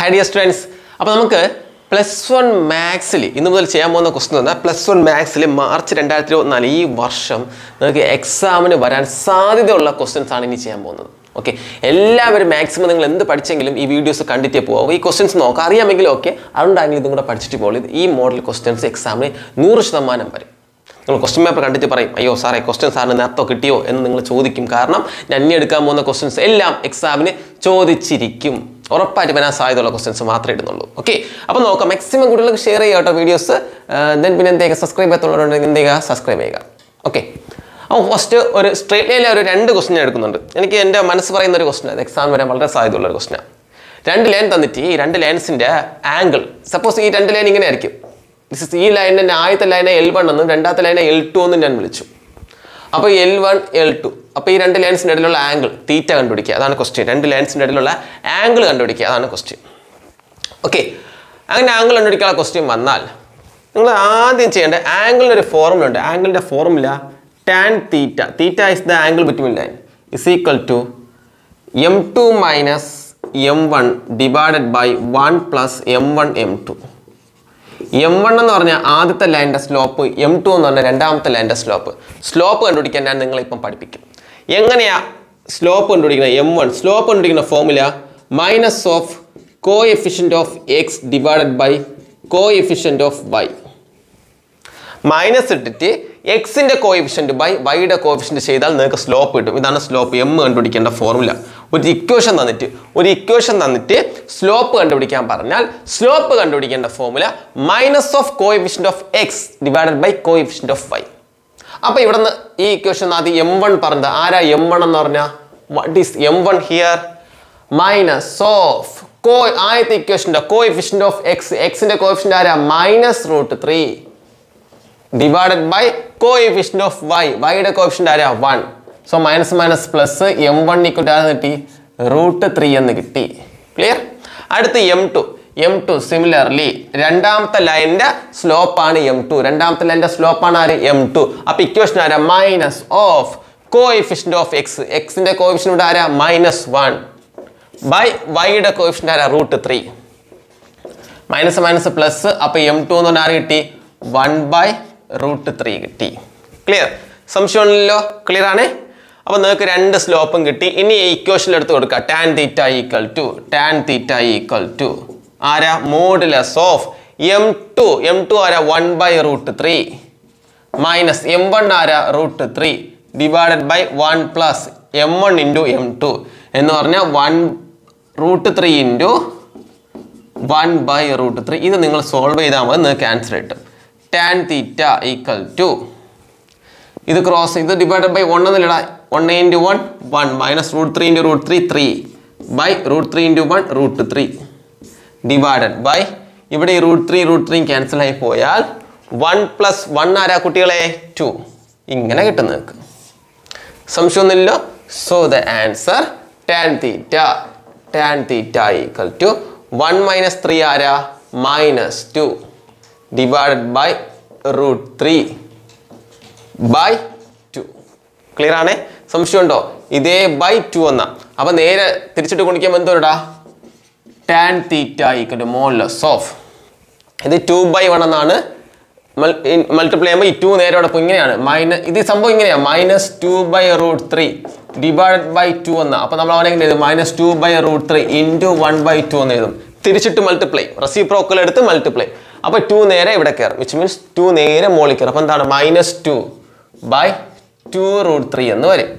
ഹാഡിയ students അപ്പോൾ നമുക്ക് plus one മാത്സിൽ ഇന്ന് മുതൽ ചെയ്യാൻ പോകുന്ന ക്വസ്റ്റൻ എന്നാൽ പ്ലസ് വൺ മാത്സിൽ മാർച്ച് രണ്ടായിരത്തി ഇരുപത്തിനാല് ഈ വർഷം നിങ്ങൾക്ക് എക്സാമിന് വരാൻ സാധ്യതയുള്ള ക്വസ്റ്റ്യൻസ് ആണ് ഇനി ചെയ്യാൻ പോകുന്നത്. ഓക്കെ എല്ലാവരും മാക്സിമം നിങ്ങൾ എന്ത് പഠിച്ചെങ്കിലും ഈ വീഡിയോസ് കണ്ടിട്ടേ പോകും ഈ ക്വസ്റ്റ്യൻസ് നോക്കാം. അറിയാമെങ്കിലും ഓക്കെ അതുകൊണ്ടാണെങ്കിൽ ഇതും കൂടെ പഠിച്ചിട്ട് പോകുള്ളൂ ഈ മോഡൽ ക്വസ്റ്റ്യൻസ് എക്സാമിന് നൂറ് ശതമാനം വരും. നിങ്ങൾ ക്വസ്റ്റ്യൻ പേപ്പർ കണ്ടിട്ട് പറയും അയ്യോ സാറേ ക്വസ്റ്റ്യൻ സാറിന് നേരത്തെ കിട്ടിയോ? എന്ന് നിങ്ങൾ ചോദിക്കും. കാരണം ഞാൻ ഇനി എടുക്കാൻ പോകുന്ന ക്വസ്റ്റ്യൻസ് എല്ലാം എക്സാമിന് ചോദിച്ചിരിക്കും. ഉറപ്പായിട്ട് വരാൻ സാധ്യതയുള്ള ക്വസ്റ്റൻസ് മാത്രമേ ഇടുന്നുള്ളൂ. ഓക്കെ അപ്പോൾ നോക്കാം. മാക്സിമം കൂടുതൽ ഷെയർ ചെയ്യുക കേട്ടോ വീഡിയോസ് ദെൻ പിന്നെ എന്തെങ്കിലും സബ്സ്ക്രൈബ് ചെയ്യാത്തുള്ളവരുണ്ടെങ്കിൽ എന്ത് ചെയ്യുക? സബ്സ്ക്രൈബ് ചെയ്യുക. ഓക്കെ അപ്പോൾ ഫസ്റ്റ് ഒരു സ്ട്രേറ്റ് ലൈനിലെ ഒരു രണ്ട് ക്വസ്റ്റ്യൻ എടുക്കുന്നുണ്ട്. എനിക്ക് എന്റെ മനസ്സ് പറയുന്ന ഒരു ക്വസ്റ്റ്യൻ അത് എക്സാം വരാൻ വളരെ സാധ്യതയുള്ള ഒരു ക്വസ്റ്റ്യൻ രണ്ട് ലൈൻ തന്നിട്ട് ഈ രണ്ട് ലൈൻസിന്റെ ആംഗിൾ സപ്പോസ് ഈ രണ്ട് ലൈൻ ഇങ്ങനെ ആയിരിക്കും. ദിസ് ഈ ലൈനിന്റെ ആദ്യത്തെ ലൈനെ എൽ വൺ എന്നും രണ്ടാമത്തെ ലൈനെ എൽ ടു എന്നും ഞാൻ വിളിച്ചു. അപ്പോൾ എൽ വൺ എൽ ടു അപ്പോൾ ഈ രണ്ട് ലൈൻസിന്റെ ഇടയിലുള്ള ആംഗിൾ തീറ്റ കണ്ടുപിടിക്കുക. അതാണ് ക്വസ്റ്റ്യൻ രണ്ട് ലൈൻസിന്റെ ഇടയിലുള്ള ആംഗിൾ കണ്ടുപിടിക്കുക. അതാണ് ക്വസ്റ്റ്യൻ ഓക്കെ അങ്ങനെ ആംഗിൾ കണ്ടുപിടിക്കാനുള്ള ക്വസ്റ്റ്യൻ വന്നാൽ നിങ്ങൾ ആദ്യം ചെയ്യേണ്ട ആംഗിളിന്റെ ഒരു ഫോർമുല ഉണ്ട്. ആംഗിളിന്റെ formula tan theta theta is the angle between line is equal to M two minus M one divided by one plus M one M two M one എന്ന് പറഞ്ഞാൽ ആദ്യത്തെ ലൈന്റെ സ്ലോപ്പ് എം ടു എന്ന് പറഞ്ഞാൽ രണ്ടാമത്തെ ലൈന്റെ slope slope കണ്ടുപിടിക്കാൻ ഞാൻ നിങ്ങളെ ഇപ്പം പഠിപ്പിക്കും. എങ്ങനെയാ സ്ലോപ്പ് കണ്ടുപിടിക്കുന്നത്? എം വൺ സ്ലോപ്പ് കണ്ടുപിടിക്കുന്ന formula minus of coefficient of X divided by coefficient of Y minus ഇട്ടിട്ട് എക്സിന്റെ കോഎഫിഷ്യന്റ് ബൈ വൈയുടെ കോഎഫിഷ്യന്റ് ചെയ്താൽ നിങ്ങൾക്ക് സ്ലോപ്പ് കിട്ടും. ഇതാണ് സ്ലോപ്പ് എം കണ്ടുപിടിക്കേണ്ട ഫോർമുല ഒരു ഇക്വേഷൻ തന്നിട്ട് ഒരു ഇക്വേഷൻ തന്നിട്ട് സ്ലോപ്പ് കണ്ടുപിടിക്കാൻ പറഞ്ഞാൽ slope കണ്ടുപിടിക്കേണ്ട formula minus of coefficient of X divided by coefficient of Y അപ്പോൾ ഇവിടുന്ന് ഈ ഇക്വേഷൻ ആദ്യം എം വൺ പറഞ്ഞത്. ആരാ എം വൺ എന്ന് പറഞ്ഞാൽ what is M one here minus of co ആദ്യത്തെ ഇക്വേഷന്റെ കോഎഫിഷ്യന്റ് ഓഫ് എക്സ് എക്സിന്റെ കോഎഫിഷ്യന്റ് ആരാ? Minus root three divided by coefficient of Y വൈയുടെ കോ എഫിഷ്യന്റ് ആരാ one so minus minus plus M one equal ആരെന്ന് കിട്ടി? റൂട്ട് ത്രീ എന്ന് കിട്ടി. ക്ലിയർ അടുത്ത് M two M two similarly രണ്ടാമത്തെ ലൈനിന്റെ സ്ലോപ്പാണ് എം ടു രണ്ടാമത്തെ ലൈനിന്റെ സ്ലോപ്പാണ് ആര്? എം ടു അപ്പോൾ ഇക്വേഷൻ ആരാ? Minus of coefficient of X എക്സിന്റെ എക്സിന്റെ ഇവിടെ ആരാ? മൈനസ് വൺ ബൈ വൈയുടെ കോഎഫിഷ്യന്റ് ആരാ? Root three minus minus plus അപ്പോൾ എം ടു എന്ന് പറഞ്ഞാൽ ആര് കിട്ടി? വൺ ബൈ റൂട്ട് ത്രീ കിട്ടി. ക്ലിയർ സംശയമാണല്ലോ ക്ലിയർ ആണ്? അപ്പോൾ നിങ്ങൾക്ക് രണ്ട് സ്ലോപ്പും കിട്ടി. ഇനി ഇക്വേഷൻ എടുത്ത് കൊടുക്കുക tan theta equal to tan theta equal to ആരാ? Modulus of M two M two ആരാ? One by root three minus M one ആരാ? Root three divided by one plus M one into M two എന്ന് പറഞ്ഞാൽ one root three into one by root three ഇത് നിങ്ങൾ solve ചെയ്താൽ മതി നിങ്ങൾക്ക് answer കിട്ടും. ടാൻ തീറ്റ ഈക്വൽ ടു ഇത് ക്രോസ് ഇത് ഡിവൈഡഡ് ബൈ വൺ എന്നില്ല one into one one minus root three into root three three by root three into one root three divided by ഇവിടെ ഈ root three root three cancel ആയി പോയാൽ one plus one ആരാ കുട്ടികളെ? To ഇങ്ങനെ കിട്ടുന്ന നിങ്ങൾക്ക് സംശയമൊന്നുമില്ലല്ലോ? So the answer tan theta tan theta equal to one minus three ആരാ? Minus two divided by root three by two clear ആണേ? സംശയമുണ്ടോ? ഇതേ ബൈ ടു എന്നാ അപ്പൊ നേരെ തിരിച്ചിട്ട് ഗുണിക്കുമ്പോൾ എന്തോടാ tan theta equal to modulus of ഇത് ടു ബൈ വൺ എന്നാണ്. മൾട്ടിപ്ലൈ ചെയ്യുമ്പോൾ ഈ ടു നേരെ അവിടെ ഇങ്ങനെയാണ്. മൈനസ് ഇത് സംഭവം ഇങ്ങനെയാണ് minus two by root three divide by two എന്ന്. അപ്പോൾ നമ്മൾ അവിടെ എങ്ങനെ എഴുതും minus two by root three into one by two എന്ന് എഴുതും. തിരിച്ചിട്ട് മൾട്ടിപ്ലൈ റെസിപ്രോക്കൽ എടുത്ത് മൾട്ടിപ്ലൈ അപ്പോൾ ടു നേരെ ഇവിടെ കയറും. വിച്ച് മീൻസ് ടു നേരെ മുകളിൽ കയറും. അപ്പോൾ എന്താണ്? Minus two by two root three എന്ന് വരും.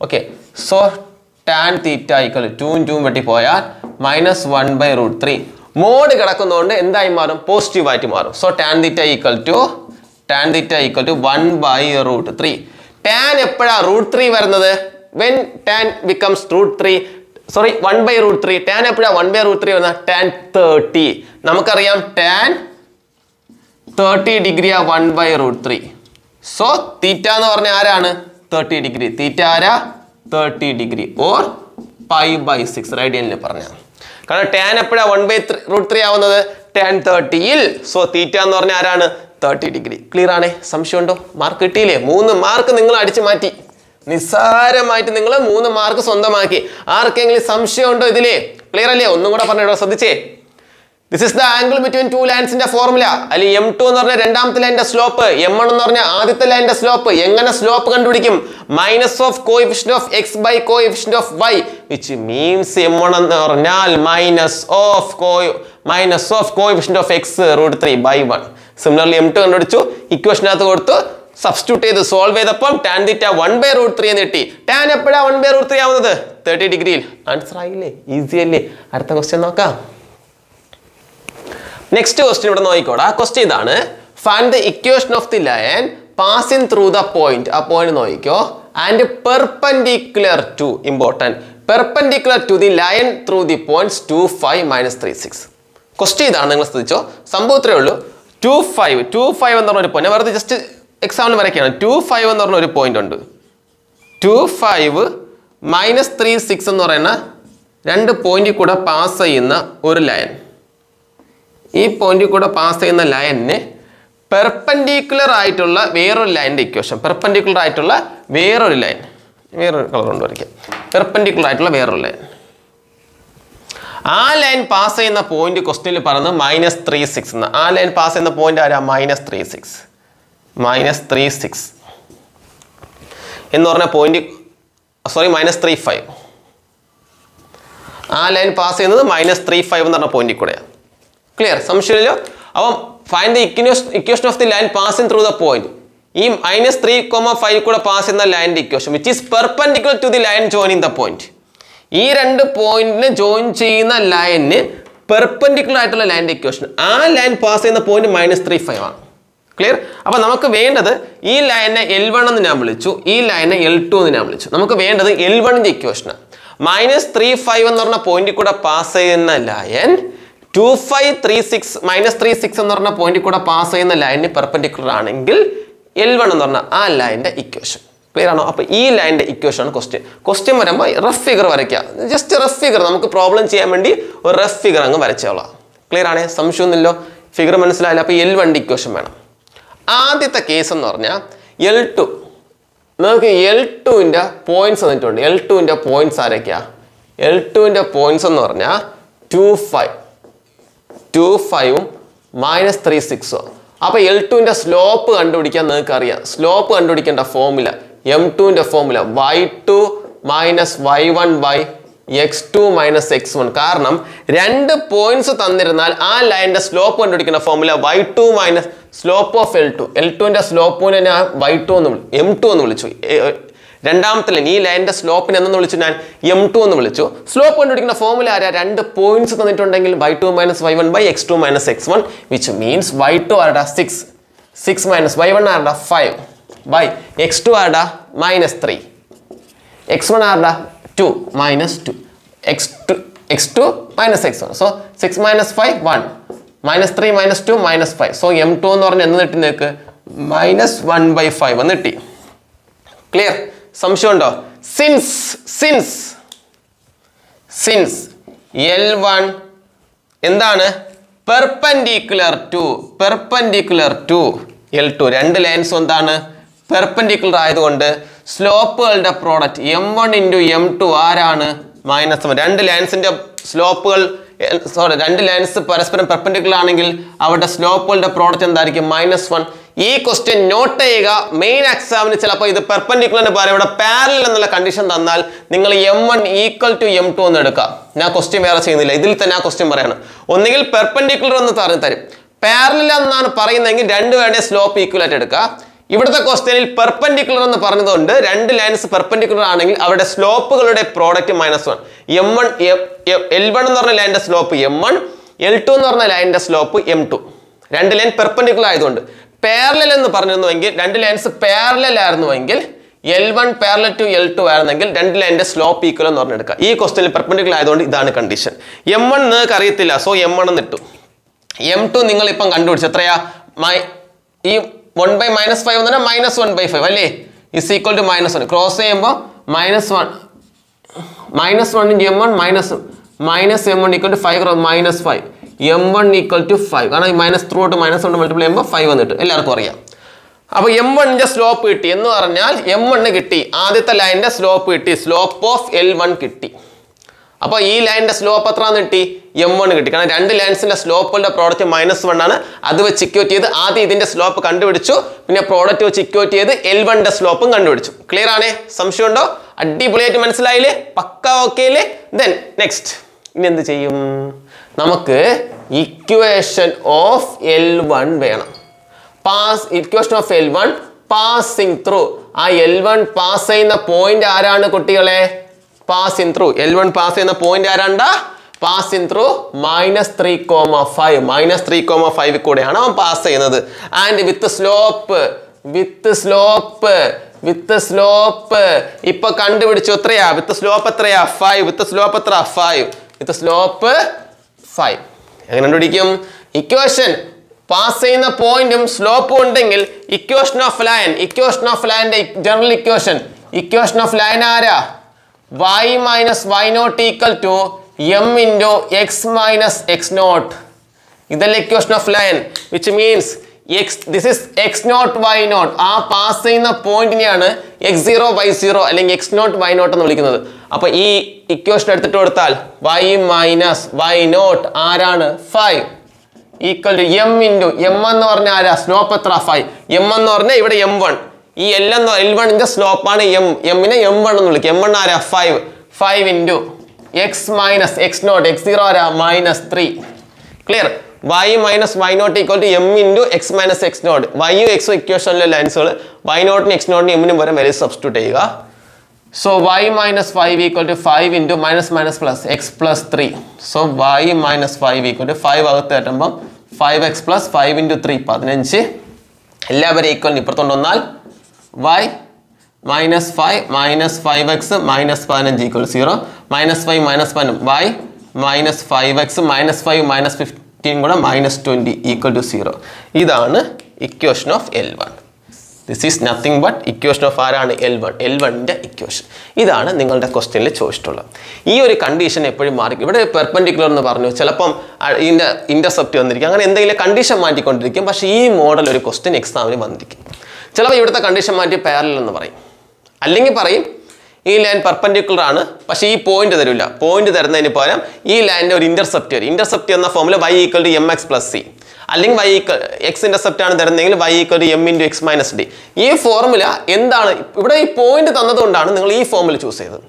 Okay so tan theta equal ടൂവും ടൂവും വെട്ടി പോയാൽ minus one by root three mod കിടക്കുന്നതുകൊണ്ട് എന്തായി മാറും? പോസിറ്റീവ് ആയിട്ട് മാറും. So tan theta equal to tan theta equal to one by root three tan എപ്പോഴാണ് റൂട്ട് ത്രീ വരുന്നത്? When tan becomes root three sorry one by root three tan എപ്പോഴാണ് one by root three വരുന്നത്? Tan thirty നമുക്കറിയാം tan thirty degree ആ one by root three so theta എന്ന് പറഞ്ഞാൽ ആരാണ്? Thirty degree theta ആരാ? Thirty degree or pi by six റേഡിയനിൽ പറഞ്ഞ. കാരണം ടാൻ എപ്പോഴാണ് വൺ ബൈ റൂട്ട് ത്രീ ആവുന്നത് ടാൻ തേർട്ടിയിൽ സോ തീറ്റ എന്ന് പറഞ്ഞാൽ ആരാണ്? തേർട്ടി ഡിഗ്രി ക്ലിയർ ആണേ? സംശയമുണ്ടോ? മാർക്ക് കിട്ടിയില്ലേ? മൂന്ന് മാർക്ക് നിങ്ങൾ അടിച്ചു മാറ്റി. നിസ്സാരമായിട്ട് നിങ്ങൾ മൂന്ന് മാർക്ക് സ്വന്തമാക്കി. ആർക്കെങ്കിലും സംശയമുണ്ടോ ഇതിലേ? ക്ലിയർ അല്ലേ? ഒന്നും കൂടെ പറഞ്ഞോ ശ്രദ്ധിച്ചേ. This is the angle between two ലൈൻസിന്റെ formula അല്ലെങ്കിൽ എം ടു എന്ന് പറഞ്ഞ രണ്ടാമത്തെ ലൈന്റെ സ്ലോപ്പ് എം വൺ എന്ന് പറഞ്ഞ ആദ്യത്തെ ലൈന്റെ സ്ലോപ്പ് എങ്ങനെ സ്ലോപ്പ് കണ്ടുപിടിക്കും? Minus of coefficient of X by coefficient of Y which means M one എന്ന് പറഞ്ഞാൽ minus of co minus of coefficient of X root three by one similarly M two കണ്ടുപിടിച്ചു. ഇക്വേഷനകത്ത് കൊടുത്തു. സബ്സ്റ്റിറ്റ്യൂട്ട് ചെയ്ത് solve ചെയ്തപ്പം tan theta one by root three എന്ന് കിട്ടി. Tan എപ്പോഴാണ് വൺ ബൈ റൂട്ട് ത്രീ ആവുന്നത്? തേർട്ടി ഡിഗ്രിയിൽ ആൻസർ ആയില്ലേ? ഈസി അല്ലേ? അടുത്ത ക്വസ്റ്റ്യൻ നോക്കാം. നെക്സ്റ്റ് ക്വസ്റ്റ്യൻ ഇവിടെ നോക്കിക്കോടാ ക്വസ്റ്റ്യൻ ഇതാണ്. Find the equation of the line passing through the point ആ പോയിന്റ് നോക്കിക്കോ. And perpendicular to important perpendicular to the line through the points two five minus three six question ഇതാണ് നിങ്ങൾ ശ്രദ്ധിച്ചോ? സംഭവം ഇത്രയേ ഉള്ളൂ. ടു ഫൈവ് ടു ഫൈവ് എന്ന് പറഞ്ഞ ഒരു പോയിന്റ് വെറുതെ ജസ്റ്റ് എക്സാമിന് വരയ്ക്കുകയാണ്. ടു ഫൈവ് എന്ന് പറഞ്ഞ ഒരു പോയിന്റ് ഉണ്ട്. Two five minus three six എന്ന് പറയുന്ന രണ്ട് പോയിന്റിൽ കൂടെ പാസ് ചെയ്യുന്ന ഒരു ലൈൻ ഈ പോയിന്റിൽ കൂടെ പാസ് ചെയ്യുന്ന ലൈനിന് പെർപ്പൻഡിക്കുലർ ആയിട്ടുള്ള വേറൊരു ലൈനിന്റെ ഇക്വേഷൻ പെർപ്പൻഡിക്കുലർ ആയിട്ടുള്ള വേറൊരു ലൈൻ വേറൊരു കളർ കൊണ്ട് വരയ്ക്കാം. പെർപ്പൻഡിക്കുലർ ആയിട്ടുള്ള വേറൊരു ലൈൻ ആ ലൈൻ പാസ് ചെയ്യുന്ന പോയിന്റ് ക്വസ്റ്റ്യനിൽ പറയുന്നത് മൈനസ് ത്രീ സിക്സ് എന്ന്. ആ ലൈൻ പാസ് ചെയ്യുന്ന പോയിന്റ് ആരാ? Minus three six minus three six എന്ന് പറഞ്ഞ point sorry minus three five ആ ലൈൻ പാസ് ചെയ്യുന്നത് മൈനസ് ത്രീ ഫൈവ് എന്ന് പറഞ്ഞ പോയിന്റിൽ കൂടെയാണ് ക്ലിയർ സംശയമില്ലല്ലോ? അപ്പം find the equation equation of the line passing through the point ഈ മൈനസ് ത്രീ കോമ ഫൈവ് കൂടെ പാസ് ചെയ്യുന്ന ലൈന്റെ equation which is perpendicular to the line joining the point ഈ രണ്ട് പോയിന്റിനെ ജോയിൻ ചെയ്യുന്ന ലൈനിന് പെർപെൻഡിക്കുലർ ആയിട്ടുള്ള ലൈന്റെ ഇക്വേഷൻ ആ ലൈൻ പാസ് ചെയ്യുന്ന പോയിന്റ് മൈനസ് ത്രീ ഫൈവ് ആണ്. ക്ലിയർ അപ്പോൾ നമുക്ക് വേണ്ടത് ഈ ലൈനെ എൽ വൺ എന്ന് ഞാൻ വിളിച്ചു ഈ ലൈനെ എൽ ടു എന്ന് ഞാൻ വിളിച്ചു. നമുക്ക് വേണ്ടത് എൽ വണ്ണിന്റെ ഇക്വേഷനാണ് മൈനസ് ത്രീ ഫൈവ് എന്ന് പറഞ്ഞ പോയിന്റിൽ കൂടെ പാസ് ചെയ്യുന്ന line two five three six minus three six എന്ന് പറഞ്ഞ പോയിന്റിൽ കൂടെ പാസ് ചെയ്യുന്ന ലൈനിന് പെർപെൻഡിക്കുലർ ആണെങ്കിൽ എൽ വൺ എന്ന് പറഞ്ഞാൽ ആ ലൈനിന്റെ ഇക്വേഷൻ ക്ലിയർ ആണോ? അപ്പോൾ ഈ ലൈനിന്റെ ഇക്വേഷൻ ആണ് ക്വസ്റ്റ്യൻ ക്വസ്റ്റ്യൻ വരുമ്പോൾ റഫ് ഫിഗർ വരയ്ക്കുക ജസ്റ്റ് റഫ് ഫിഗർ നമുക്ക് പ്രോബ്ലം ചെയ്യാൻ വേണ്ടി ഒരു റഫ് ഫിഗർ അങ്ങ് വരച്ചോളാം. ക്ലിയർ ആണേ? സംശയമൊന്നുമില്ലോ ഫിഗർ മനസ്സിലായില്ല? അപ്പോൾ എൽ വണ്ടി ഇക്വേഷൻ വേണം. ആദ്യത്തെ കേസ് എന്ന് പറഞ്ഞാൽ എൽ ടു നമുക്ക് എൽ ടുവിന്റെ പോയിന്റ്സ് തന്നിട്ടുണ്ട്. എൽ ടുവിന്റെ പോയിന്റ്സ് ആരൊക്കെയാ? എൽ ടുവിന്റെ പോയിന്റ്സ് എന്ന് പറഞ്ഞാൽ ടു ഫൈവ് ടു ഫൈവും മൈനസ് ത്രീ സിക്സും അപ്പോൾ എൽ ടുവിന്റെ സ്ലോപ്പ് കണ്ടുപിടിക്കാൻ നിങ്ങൾക്ക് അറിയാം സ്ലോപ്പ് കണ്ടുപിടിക്കേണ്ട ഫോമുല എം ടുവിന്റെ formula Y two minus Y one by X two minus X one കാരണം രണ്ട് പോയിന്റ്സ് തന്നിരുന്നാൽ ആ ലൈന്റെ സ്ലോപ്പ് കണ്ടുപിടിക്കുന്ന formula Y two minus slope of L two L ടുവിന്റെ സ്ലോപ്പിനെ ഞാൻ വൈ ടു എന്ന് വിളിച്ചു എം ടു എന്ന് വിളിച്ചു. രണ്ടാമത്തെ ലൈൻ ഈ ലൈന്റെ സ്ലോപ്പിനെ എന്ന് വിളിച്ചു? ഞാൻ എം ടു എന്ന് വിളിച്ചു. സ്ലോപ്പ് കണ്ടുപിടിക്കുന്ന ഫോമുല ആരാ? രണ്ട് പോയിന്റ്സ് തന്നിട്ടുണ്ടെങ്കിൽ Y two minus Y one by X two minus X one which means Y two ആരുടെ? Six six minus Y one ആരുടെ? ഫൈവ് ബൈ എക്സ് ടു ആരുടെ? മൈനസ് ത്രീ എക്സ് വൺ ആരുടെ? Two minus two X two X two minus X one so six minus five one minus three minus two minus five so M two എന്ന് പറഞ്ഞാൽ എന്ന് കിട്ടി നിങ്ങൾക്ക് minus one by five എന്ന് കിട്ടി. Clear സംശയമുണ്ടോ? Since since since L one എന്താണ്? Perpendicular to perpendicular to L two രണ്ട് ലൈൻസ് എന്താണ്? പെർപെൻഡിക്കുലർ ആയതുകൊണ്ട് സ്ലോപ്പുകളുടെ product M one into M two ആരാണ്? മൈനസ് വൺ രണ്ട് ലൈൻസിന്റെ സ്ലോപ്പുകൾ സോറി രണ്ട് ലൈൻസ് പരസ്പരം പെർപെൻഡിക്കുലർ ആണെങ്കിൽ അവരുടെ സ്ലോപ്പുകളുടെ പ്രോഡക്റ്റ് എന്തായിരിക്കും? മൈനസ് വൺ ഈ ക്വസ്റ്റ്യൻ നോട്ട് ചെയ്യുക. മെയിൻ എക്സാമിന് ചിലപ്പോൾ ഇത് പെർപ്പൻഡിക്കുലറിന് പകരം ഇവിടെ പാരലൽ എന്നുള്ള കണ്ടീഷൻ തന്നാൽ നിങ്ങൾ M one equal to M two എന്ന് എടുക്കുക ഞാൻ ക്വസ്റ്റ്യൻ വേറെ ചെയ്യുന്നില്ല. ഇതിൽ തന്നെ ആ ക്വസ്റ്റ്യൻ പറയാണ്. ഒന്നുകിൽ പെർപ്പൻഡിക്കുലർ എന്ന് പറഞ്ഞു തരും. പാരലൽ എന്നാണ് പറയുന്നതെങ്കിൽ രണ്ടുപേരുടെ സ്ലോപ്പ് ഈക്വൽ ആയിട്ട് എടുക്കുക. ഇവിടുത്തെ ക്വസ്റ്റ്യനിൽ പെർപ്പൻഡിക്കുലർ എന്ന് പറഞ്ഞതുകൊണ്ട് രണ്ട് ലൈൻസ് പെർപ്പൻഡിക്കുലർ ആണെങ്കിൽ അവരുടെ സ്ലോപ്പുകളുടെ product minus one M one L one എന്ന് പറഞ്ഞ ലൈന്റെ slope M one L two എന്ന് പറഞ്ഞ ലൈന്റെ സ്ലോപ്പ് എം ടു രണ്ട് ലൈൻ പെർപ്പൻഡിക്കുലർ ആയതുകൊണ്ട്. പാരലൽ എന്ന് പറഞ്ഞിരുന്നുവെങ്കിൽ രണ്ട് lines parallel ആയിരുന്നുവെങ്കിൽ L one parallel to L two ആയിരുന്നെങ്കിൽ രണ്ട് ലൈന്റെ സ്ലോപ്പ് ഈക്വൽ എന്ന് പറഞ്ഞെടുക്കുക. ഈ ക്വസ്റ്റ്യനിൽ പെർപെൻഡിക്കുലർ ആയതുകൊണ്ട് ഇതാണ് കണ്ടീഷൻ എം വൺ നിങ്ങൾക്ക് അറിയത്തില്ല സോ എം വൺ എന്ന് ഇട്ടു. എം ടു നിങ്ങൾ ഇപ്പം കണ്ടുപിടിച്ചു. എത്രയാ? മൈ ഈ വൺ ബൈ മൈനസ് ഫൈവ് എന്ന് മൈനസ് വൺ ബൈ ഫൈവ് അല്ലേ? Is equal to minus one cross ചെയ്യുമ്പോൾ minus one minus one into M one minus minus M one equal to five minus five M one equal to five കാരണം ഈ minus throughout minus കൊണ്ട് multiply ചെയ്യുമ്പോൾ five വന്നിട്ട് എല്ലാവർക്കും അറിയാം. അപ്പോൾ M വണ്ണിന്റെ സ്ലോപ്പ് കിട്ടി എന്ന് പറഞ്ഞാൽ എം വണ്ണ് കിട്ടി. ആദ്യത്തെ ലൈനിന്റെ സ്ലോപ്പ് കിട്ടി. സ്ലോപ്പ് ഓഫ് എൽ വൺ കിട്ടി. അപ്പോൾ ഈ ലൈനിന്റെ സ്ലോപ്പ് എത്രയാന്ന് കിട്ടി? എം വൺ കിട്ടി. കാരണം രണ്ട് ലൈൻസിന്റെ സ്ലോപ്പുകളുടെ പ്രോഡക്റ്റ് മൈനസ് വൺ ആണ്. അത് വെച്ച് ഇക്വേറ്റ് ചെയ്ത് ആദ്യം ഇതിന്റെ സ്ലോപ്പ് കണ്ടുപിടിച്ചു. പിന്നെ പ്രോഡക്റ്റ് വെച്ച് ഇക്വേറ്റ് ചെയ്ത് എൽ വണ്ണിന്റെ സ്ലോപ്പും കണ്ടുപിടിച്ചു. ക്ലിയർ ആണേ? സംശയമുണ്ടോ അടിപൊളിയായിട്ട് മനസ്സിലായില്ലേ? പക്ക ഓക്കെ അല്ലേ ദെൻ നെക്സ്റ്റ് ഇനി എന്ത് ചെയ്യും? നമുക്ക് ഇക്വേഷൻ ഓഫ് എൽ വൺ വേണം. Pass equation of L one passing through ആ എൽ വൺ പാസ് ചെയ്യുന്ന പോയിന്റ് ആരാണ് കുട്ടികളെ? Passing through L one pass ചെയ്യുന്ന point ആരാണ്ട? Pass in through minus three comma five minus three comma five കൂടെയാണ് അവൻ pass ചെയ്യുന്നത്. And with slope with slope with slope ഇപ്പൊ കണ്ടുപിടിച്ചു എത്രയാ? വിത്ത് സ്ലോപ്പ് എത്രയാ? ഫൈവ് വിത്ത് സ്ലോപ്പ് എത്ര ഫൈവ് വിത്ത് സ്ലോപ്പ് ഫൈവ് എങ്ങനെ കണ്ടുപിടിക്കും? ഇക്വേഷൻ പാസ് ചെയ്യുന്ന പോയിന്റും സ്ലോപ്പും ഉണ്ടെങ്കിൽ equation of line equation of ലൈന്റെ general equation equation of line ആരാ? Y minus Y naught equal to M into X minus X naught ഇതല്ല equation of line which means X this is X naught Y naught ആ pass ചെയ്യുന്ന പോയിന്റിനെയാണ് X zero Y zero അല്ലെങ്കിൽ X not why not എന്ന് വിളിക്കുന്നത്. അപ്പൊ ഈ equation എടുത്തിട്ട് കൊടുത്താൽ വൈ മൈനസ് വൈ നോട്ട് ആരാണ്? Five equal to M into M എന്ന് പറഞ്ഞാൽ ആരാ? സ്ലോപ്പ് എത്ര? ഫൈവ് എം എന്ന് പറഞ്ഞാൽ ഇവിടെ എം വൺ ഈ എൽ എന്ന് എൽ വണ്ണിന്റെ സ്ലോപ്പാണ് എം എമ്മിനെ എം വൺ എന്ന് വിളിക്കും എം വൺ ആരാ? Five five into X minus X naught X zero ആരാ? Minus three clear Y minus Y naught equal to M into X minus X naught വൈയും എക്സും ഇക്വേഷനിലെ ലൈൻസുകൾ വൈ നോട്ടിന് എക്സ് നോട്ടിന് എമ്മിനും വരെ വരെ സബ്സ്റ്റിറ്റ്യൂട്ട് ചെയ്യുക. So Y minus five equal to five into minus minus plus X plus three so Y minus five equal to five അകത്ത് കയറ്റുമ്പം 5x plus 5 into 3 പതിനഞ്ച്. എല്ലാവരും ഈക്വൽ ഇപ്പുറത്തോണ്ട് വന്നാൽ Y minus five minus five X minus പതിനഞ്ച് equal zero minus five minus പതിനും Y minus five X minus five minus fifteen കൂടെ minus twenty equal to zero ഇതാണ് equation of L one this is nothing but equation of ആരാണ് L one L വണ്ണിന്റെ equation ഇതാണ് നിങ്ങളുടെ ക്വസ്റ്റ്യനിൽ ചോദിച്ചിട്ടുള്ളത്. ഈ ഒരു കണ്ടീഷൻ എപ്പോഴും മാറി ഇവിടെ പെർപെൻഡിക്കുലർ എന്ന് പറഞ്ഞു. ചിലപ്പം ഇതിന്റെ ഇന്റർസെപ്റ്റ് വന്നിരിക്കും. അങ്ങനെ എന്തെങ്കിലും കണ്ടീഷൻ മാറ്റിക്കൊണ്ടിരിക്കും. പക്ഷേ ഈ മോഡൽ ഒരു ക്വസ്റ്റ്യൻ എക്സാമിന് വന്നിരിക്കും. ചിലപ്പോൾ ഇവിടുത്തെ കണ്ടീഷൻ മാറ്റി പാരലൽ എന്ന് പറയും. അല്ലെങ്കിൽ പറയും ഈ ലൈൻ പെർപെൻഡിക്കുലർ ആണ്. പക്ഷേ ഈ പോയിന്റ് തരില്ല പോയിന്റ് തരുന്നതിന് പകരം ഈ ലൈനിന്റെ ഒരു ഇന്റർസെപ്റ്റ് വരും. ഇന്റർസെപ്റ്റ് എന്ന ഫോമിൽ Y equal to M X plus C അല്ലെങ്കിൽ വൈ ഈക്വൽ എക്സ് ഇന്റർസെപ്റ്റ് ആണ് തരുന്നതെങ്കിൽ Y equal to M into X minus D ഈ ഫോർമുല എന്താണ്? ഇവിടെ ഈ പോയിന്റ് തന്നതുകൊണ്ടാണ് നിങ്ങൾ ഈ ഫോമിൽ ചൂസ് ചെയ്തത്.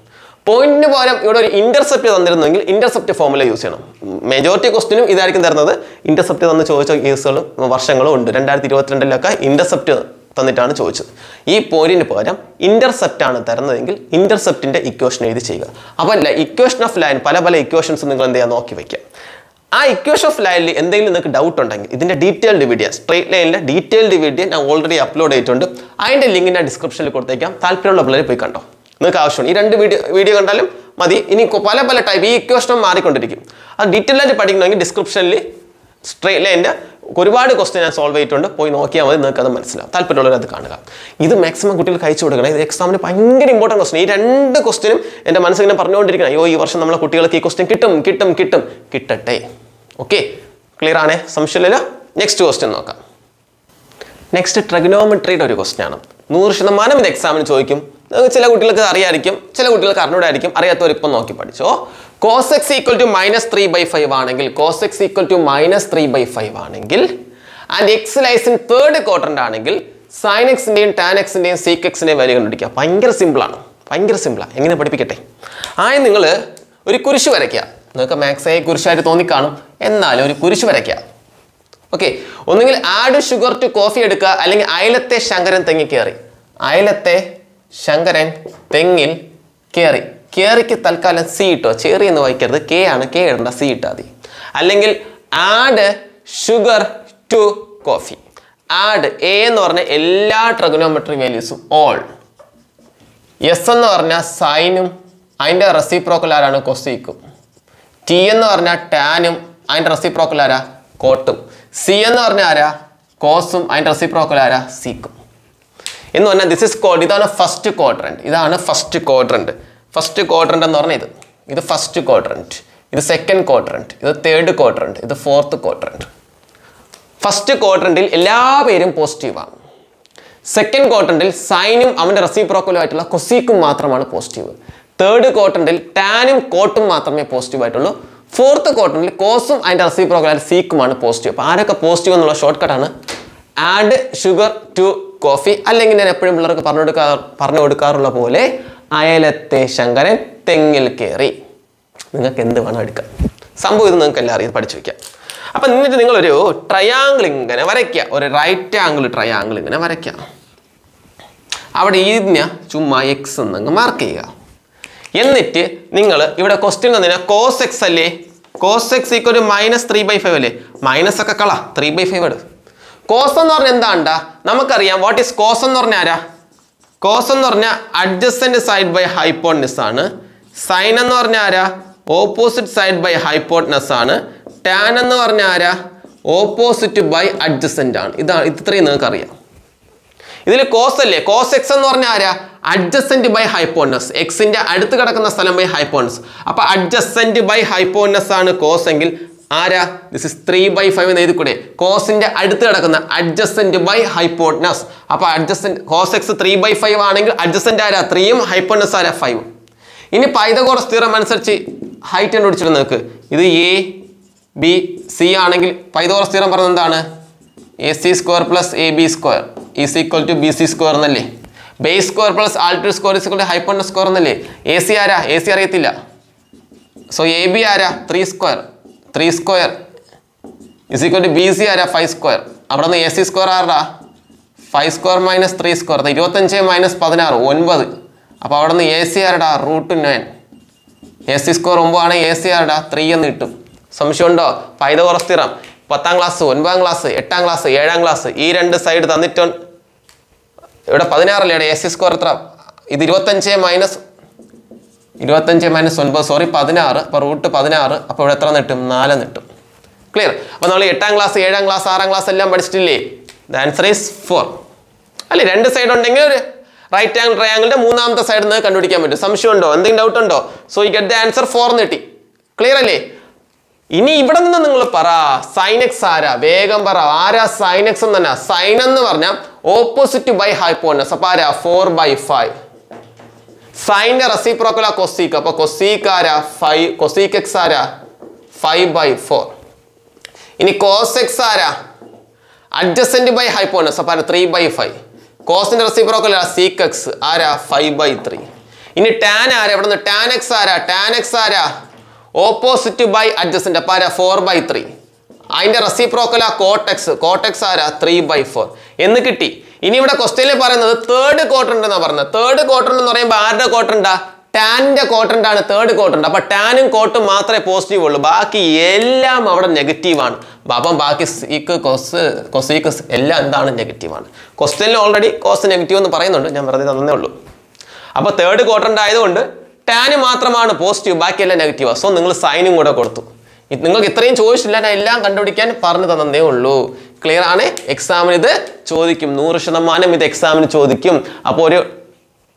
പോയിന്റിന് പകരം ഇവിടെ ഒരു ഇന്റർസെപ്റ്റ് തന്നിരുന്നെങ്കിൽ ഇന്റർസെപ്റ്റ് ഫോമുല യൂസ് ചെയ്യണം. മെജോറിറ്റി ക്വസ്റ്റിനും ഇതായിരിക്കും തരുന്നത്. ഇന്റർസെപ്റ്റ് തന്ന് ചോദിച്ച കേസുകളും വർഷങ്ങളും ഉണ്ട്. രണ്ടായിരത്തി ഇരുപത്തിരണ്ടിലൊക്കെ ഇന്റർസെപ്റ്റ് തന്നിട്ടാണ് ചോദിച്ചത്. ഈ പോയിന്റിന് പകരം ഇന്റർസെപ്റ്റ് ആണ് തരുന്നതെങ്കിൽ ഇന്റർസെപ്റ്റിന്റെ ഇക്വേഷൻ എഴുതി ചെയ്യുക. അപ്പോൾ ഇക്വേഷൻ ഓഫ് ലൈൻ പല പല ഇക്വേഷൻസ് നിങ്ങൾ എന്ത് ചെയ്യുക? നോക്കി വയ്ക്കുക ആ ഇക്വേഷൻ ഓഫ് ലൈനിൽ എന്തെങ്കിലും നിങ്ങൾക്ക് ഡൗട്ട് ഉണ്ടെങ്കിൽ ഇതിന്റെ ഡീറ്റെയിൽഡ് വീഡിയോ സ്ട്രേറ്റ് ലൈനിലെ ഡീറ്റെയിൽഡ് വീഡിയോ ഞാൻ ഓൾറെഡി അപ്ലോഡ് ചെയ്തിട്ടുണ്ട്. അതിന്റെ ലിങ്ക് ഞാൻ ഡിസ്ക്രിപ്ഷനിൽ കൊടുത്തേക്കാം. താല്പര്യമുള്ള പിള്ളേർ പോയി കണ്ടോ? നിങ്ങൾക്ക് ആവശ്യമാണ് ഈ രണ്ട് വീഡിയോ വീഡിയോ കണ്ടാലും മതി. ഇനി പല പല ടൈപ്പ് ഈ ഇക്വേഷനും മാറിക്കൊണ്ടിരിക്കും. അത് ഡീറ്റെയിൽ ആയിട്ട് പഠിക്കണമെങ്കിൽ ഡിസ്ക്രിപ്ഷനിൽ സ്ട്രേറ്റ് ലൈന്റെ ഒരുപാട് ക്വസ്റ്റ്യൻ ഞാൻ സോൾവ് ചെയ്തിട്ടുണ്ട്. പോയി നോക്കിയാൽ മതി നിങ്ങൾക്ക് അത് മനസ്സിലാവും. താല്പര്യമുള്ളവർ അത് കാണുക. ഇത് മാക്സിമം കുട്ടികൾ കഴിച്ചു കൊടുക്കണം. ഇത് എക്സാമിന് ഭയങ്കര ഇമ്പോർട്ടന്റ് ക്വസ്റ്റ്യൻ ഈ രണ്ട് ക്വസ്റ്റ്യനും എന്റെ മനസ്സിങ്ങനെ പറഞ്ഞുകൊണ്ടിരിക്കണം. അയ്യോ ഈ വർഷം നമ്മളെ കുട്ടികൾക്ക് ഈ ക്വസ്റ്റ്യൻ കിട്ടും കിട്ടും കിട്ടും. കിട്ടട്ടെ. ഓക്കെ ക്ലിയർ ആണേ? സംശയമില്ലല്ലോ? നെക്സ്റ്റ് ക്വസ്റ്റ്യൻ നോക്കാം. നെക്സ്റ്റ് ട്രഗ്നോമെട്രിയുടെ ഒരു ക്വസ്റ്റ്യൻ ആണ്. നൂറ് ശതമാനം ഇത് എക്സാമിന് ചോദിക്കും. ചില കുട്ടികൾക്ക് അറിയായിരിക്കും ചില കുട്ടികൾക്ക് അറിഞ്ഞൂടായിരിക്കും അറിയാത്തവർ ഇപ്പം നോക്കി പഠിച്ചോ. Cos x equal to minus three by five ആണെങ്കിൽ cos x equal to minus three by five ആണെങ്കിൽ and x lies in third ക്വാർട്ടറിന്റെ ആണെങ്കിൽ സൈൻ എക്സിന്റെയും ടാൻ എക്സിന്റെയും സീക്ക് എക്സിന്റെയും വാല്യൂ കണ്ടുപിടിക്കുക. ഭയങ്കര സിമ്പിളാണ് ഭയങ്കര സിമ്പിളാണ് എങ്ങനെ പഠിപ്പിക്കട്ടെ? ആയി നിങ്ങൾ ഒരു കുരിശ് വരയ്ക്കുക. നിങ്ങൾക്ക് മാത്സായി കുരിശായിട്ട് തോന്നിക്കാണും. എന്നാലും ഒരു കുരിശ് വരയ്ക്കുക. ഓക്കെ ഒന്നുകിൽ ആഡ് ഷുഗർ ടു കോഫി എടുക്കുക. അല്ലെങ്കിൽ അയലത്തെ ശങ്കരൻ തെങ്ങി കയറി. അയലത്തെ ശങ്കരൻ തെങ്ങിൽ കയറി. കയറിക്ക് തൽക്കാലം സി ഇട്ടോ. ചേറി എന്ന് വായിക്കരുത്. കെ ആണ്. കെ ഇടണ്ട. സി ഇട്ടാൽ മതി. അല്ലെങ്കിൽ add sugar to coffee add A എന്ന് പറഞ്ഞ എല്ലാ ട്രഗനോമെട്രി വാല്യൂസും ഓൾ എസ് എന്ന് പറഞ്ഞാൽ സൈനും അതിന്റെ റെസിപ്രോക്കൽ ആരാണ്? കൊസീക്കും ടി എന്ന് പറഞ്ഞാൽ ടാനും അതിന്റെ റെസിപ്രോക്കൽ ആരാ? കോട്ടും സി എന്ന് പറഞ്ഞാൽ ആരാ? കോസും അതിന്റെ റെസിപ്രോക്കൽ ആരാ? സീക്കും എന്ന് പറഞ്ഞാൽ ദിസ് ഇസ് കോഡ് ഇതാണ് ഫസ്റ്റ് ക്വാഡ്രന്റ് ഇതാണ് ഫസ്റ്റ് ക്വാഡ്രന്റ് ഫസ്റ്റ് ക്വാഡ്രന്റ് എന്ന് പറഞ്ഞാൽ ഇത്. ഇത് ഫസ്റ്റ് ക്വാഡ്രന്റ് ഇത് സെക്കൻഡ് ക്വാഡ്രന്റ് ഇത് തേർഡ് ക്വാഡ്രന്റ് ഇത് ഫോർത്ത് ക്വാഡ്രന്റ് ഫസ്റ്റ് ക്വാഡ്രന്റിൽ എല്ലാ പേരും പോസിറ്റീവാണ് സെക്കൻഡ് ക്വാഡ്രന്റിൽ സൈനും അവന്റെ റെസിപ്രോക്കലും ആയിട്ടുള്ള കൊസീക്കും മാത്രമാണ് പോസിറ്റീവ് തേർഡ് ക്വാഡ്രന്റിൽ ടാനും കോട്ടും മാത്രമേ പോസിറ്റീവ് ആയിട്ടുള്ളൂ. ഫോർത്ത് ക്വാർട്ടറിൽ കോസും അതിന്റെ റെസിപ്രോക്കൽ സീക്കുമാണ് പോസിറ്റീവ് അപ്പോൾ ആരൊക്കെ പോസിറ്റീവ് എന്നുള്ള ഷോർട്ട് കട്ടാണ് ആഡ് ഷുഗർ ടു കോഫി അല്ലെങ്കിൽ ഞാൻ എപ്പോഴും പിള്ളേർക്ക് പറഞ്ഞു കൊടുക്കാ പറഞ്ഞു കൊടുക്കാറുള്ള പോലെ അയലത്തെ ശങ്കരൻ തെങ്ങിൽ കയറി നിങ്ങൾക്ക് എന്ത് വേണം എടുക്കാം. സംഭവം ഇത് നിങ്ങൾക്ക് എല്ലാം അറിയാം പഠിച്ചു വയ്ക്കാം അപ്പം എന്നിട്ട് നിങ്ങളൊരു ട്രയാങ്കിൾ ഇങ്ങനെ വരയ്ക്കുക. ഒരു റൈറ്റ് ആംഗിൾ ട്രയാങ്കിൾ ഇങ്ങനെ വരയ്ക്കുക. അവിടെ ഇതിനെ ചുമ്മാ എക്സ് എന്നങ്ങ് മാർക്ക് ചെയ്യുക. എന്നിട്ട് നിങ്ങൾ ഇവിടെ ക്വസ്റ്റ്യൻ തന്നെ കോസ് എക്സ് അല്ലേ? Cos X equal minus three by five അല്ലേ? മൈനസ് ഒക്കെ കള. ത്രീ ബൈ ഫൈവ് എടു കോസ് എന്ന് പറഞ്ഞാൽ എന്താണ്ടാ നമുക്കറിയാം. വാട്ട് ഈസ് കോസ് എന്ന് പറഞ്ഞാൽ ആരാ? കോസ് എന്ന് പറഞ്ഞാൽ അഡ്ജസ്റ്റന്റ് സൈഡ് ബൈ ഹൈപ്പോട്നസ് ആണ്. സൈൻ എന്ന് പറഞ്ഞാൽ ആരാ? ഓപ്പോസിറ്റ് സൈഡ് ബൈ ഹൈപ്പോട്നസ് ആണ്. ടാൻ എന്ന് പറഞ്ഞാൽ ആരാ? ഓപ്പോസിറ്റ് ബൈ അഡ്ജസ്റ്റന്റ് ആണ്. ഇതാണ് ഇത്രയും നിങ്ങൾക്ക് അറിയാം ഇതിൽ കോസ് അല്ലേ? കോസ് എക്സ് എന്ന് പറഞ്ഞാൽ ആരാ? അഡ്ജസ്റ്റന്റ് ബൈ ഹൈപ്പോണസ് എക്സിന്റെ അടുത്ത് കിടക്കുന്ന സ്ഥലം ബൈ ഹൈപ്പോണസ് അപ്പൊ അഡ്ജസ്റ്റന്റ് ബൈ ഹൈപ്പോണസ് ആണ് കോസ് എങ്കിൽ ആരാ? This is three by five എന്ന് എഴുതി കൂടെ കോസിന്റെ അടുത്ത് കിടക്കുന്ന അഡ്ജസ്റ്റന്റ് ബൈ ഹൈപ്പോട്ടനസ് അപ്പൊ adjacent cos x three by five ആണെങ്കിൽ അഡ്ജസ്റ്റന്റ് ആരാ? ത്രീയും ഹൈപ്പോട്ടനസ് ആരാ? ഫൈവ് ഇനി പൈതകോറസ് തീറം അനുസരിച്ച് ഹൈറ്റ് കണ്ടുപിടിച്ചിട്ട് നിങ്ങൾക്ക് ഇത് എ ബി സി ആണെങ്കിൽ പൈതകോറസ് തീറം പറഞ്ഞത് എന്താണ്? A C square plus A B square is equal to B C square എന്നല്ലേ? Base square plus alter square is equal to hypotenuse square എന്നല്ലേ? A C ആരാ? A C അറിയത്തില്ല. So A B ആരാ? Three square three square is equal to B C ആരാ five square അവിടെ നിന്ന് A C square ആരാ five square minus three square ഇരുപത്തഞ്ച് minus പതിനാറ് ഒൻപത്. അപ്പോൾ അവിടെ നിന്ന് A C ആരുടാ? Root nine A C square ഒമ്പതാണ് A C ആരുടെ? ത്രീ എന്ന് കിട്ടും. സംശയമുണ്ടോ? പൈതകോറസ് സ്ഥിരം. പത്താം ക്ലാസ് ഒൻപതാം ക്ലാസ് എട്ടാം ക്ലാസ് ഏഴാം ക്ലാസ് ഈ രണ്ട് സൈഡ് തന്നിട്ടുണ്ട് ഇവിടെ പതിനാറല്ലേ? എ സി സ്ക്വയർ എത്ര? ഇത് ഇരുപത്തഞ്ച് മൈനസ് ഇരുപത്തഞ്ച് മൈനസ് ഒൻപത് സോറി പതിനാറ് അപ്പോൾ റൂട്ട് പതിനാറ് അപ്പോൾ ഇവിടെ എത്ര നിട്ടും? നാല് നിട്ടും. ക്ലിയർ അപ്പോൾ നമ്മൾ എട്ടാം ക്ലാസ് ഏഴാം ക്ലാസ് ആറാം ക്ലാസ് എല്ലാം പഠിച്ചിട്ടില്ലേ? ദ ആൻസർ ഈസ് ഫോർ അല്ലേ? രണ്ട് സൈഡ് ഉണ്ടെങ്കിൽ ഒരു റൈറ്റ് ആംഗിൾ ട്രയാങ്കിളിന്റെ മൂന്നാമത്തെ സൈഡിൽ നിന്ന് കണ്ടുപിടിക്കാൻ പറ്റും. സംശയം ഉണ്ടോ എന്തെങ്കിലും ഡൗട്ട് ഉണ്ടോ? സോ ഈ ഗെറ്റ് ദ ആൻസർ ഫോർ കിട്ടി ക്ലിയർ അല്ലേ? ഇനി ഇവിടെ നിന്ന് നിങ്ങൾ പറ സൈനക്സ് ആരാ? വേഗം പറ ആരാ സൈനക്സ് എന്ന് തന്നെ സൈൻ എന്ന് പറഞ്ഞാൽ ഓപ്പോസിറ്റ് ബൈ ഹൈപ്പോണസ് അപ്പൊ ആരാ? ഫോർ ബൈ ഫൈവ് സൈന്റെ റെസിപ്രോക്കല കൊസീക്ക് അപ്പോൾ കൊസീക്ക് ആരാ? ഫൈവ് കൊസീക്ക് എക്സ് ആരാ? ഫൈവ് ബൈ ഫോർ ഇനി കോസ് എക്സ് ആരാ? അഡ്ജസ്റ്റന്റ് ബൈ ഹൈപ്പോണസ് അപ്പൊ ആരാ? ത്രീ ബൈ ഫൈവ് കോസിന്റെ റെസിപ്രോക്കൽ സീക്ക് എക്സ് ആരാ? ഫൈവ് ബൈ ത്രീ ഇനി ടാൻ ആരാ? ഇവിടെ നിന്ന് ടാൻ എക്സ് ആരാ? ടാൻ എക്സ് ആരാ? ഓപ്പോസിറ്റ് ബൈ അഡ്ജസ്റ്റന്റ് അപ്പൊ ആരാ? ഫോർ ബൈ ത്രീ അതിന്റെ reciprocal cot x cot x ആരാ? ത്രീ ബൈ ഫോർ എന്ന് കിട്ടി. ഇനി ഇവിടെ ക്വസ്റ്റ്യനിൽ പറയുന്നത് തേർഡ് ക്വാർട്ടർ ഉണ്ടെന്ന് പറഞ്ഞത്. തേർഡ് ക്വാർട്ടർ എന്ന് പറയുമ്പോൾ ആരുടെ ക്വാർട്ടർ ഉണ്ടാ ടാനിന്റെ കോട്ടന്റാണ് തേർഡ് ക്വാർട്ടർ അപ്പോൾ ടാനും കോട്ടും മാത്രമേ പോസിറ്റീവ് ഉള്ളൂ. ബാക്കി എല്ലാം അവിടെ നെഗറ്റീവാണ് അപ്പം ബാക്കി സീക്ക് കൊസ് കൊസീക്കസ് എല്ലാം എന്താണ് നെഗറ്റീവാണ് ക്വസ്റ്റ്യനിൽ ഓൾറെഡി കോസ് നെഗറ്റീവ് എന്ന് പറയുന്നുണ്ട്. ഞാൻ വെറുതെ തന്നേ ഉള്ളൂ. അപ്പോൾ തേർഡ് കോട്ടന്റ് ആയതുകൊണ്ട് ടാന് മാത്രമാണ് പോസിറ്റീവ് ബാക്കിയെല്ലാം നെഗറ്റീവ് സോ നിങ്ങൾ സൈനും കൂടെ കൊടുത്തു. നിങ്ങൾക്ക് ഇത്രയും ചോദിച്ചില്ല ഞാൻ എല്ലാം കണ്ടുപിടിക്കാൻ പറഞ്ഞു തന്നതേ ഉള്ളൂ. ക്ലിയർ ആണ്? എക്സാമിന് ഇത് ചോദിക്കും. നൂറ് ശതമാനം ഇത് എക്സാമിന് ചോദിക്കും. അപ്പോൾ ഒരു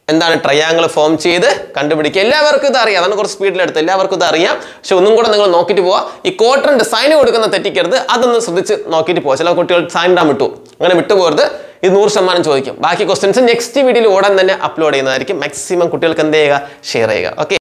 എന്താണ് ട്രയാങ്കിൾ ഫോം ചെയ്ത് കണ്ടുപിടിക്കുക. എല്ലാവർക്കും ഇത് അറിയാം. അതാണ് കുറച്ച് സ്പീഡിലെടുത്ത് എല്ലാവർക്കും ഇത് അറിയാം. പക്ഷെ ഒന്നും കൂടെ നിങ്ങൾ നോക്കിയിട്ട് പോവാ. ഈ ക്വാർട്ടറിന്റെ സൈൻ കൊടുക്കുന്ന തെറ്റിക്കരുത്. അതൊന്ന് ശ്രദ്ധിച്ച് നോക്കിയിട്ട് പോവാം. ചില കുട്ടികൾ സൈൻ ഇടാൻ വിട്ടു. അങ്ങനെ വിട്ടുപോകരുത് ഇത് നൂറ് ശതമാനം ചോദിക്കും. ബാക്കി ക്വസ്റ്റ്യൻസ് നെക്സ്റ്റ് വീഡിയോയിൽ ഉടൻ തന്നെ അപ്ലോഡ് ചെയ്യുന്നതായിരിക്കും. മാക്സിമം കുട്ടികൾക്ക് എന്ത് ചെയ്യുക? ഷെയർ ചെയ്യുക. ഓക്കെ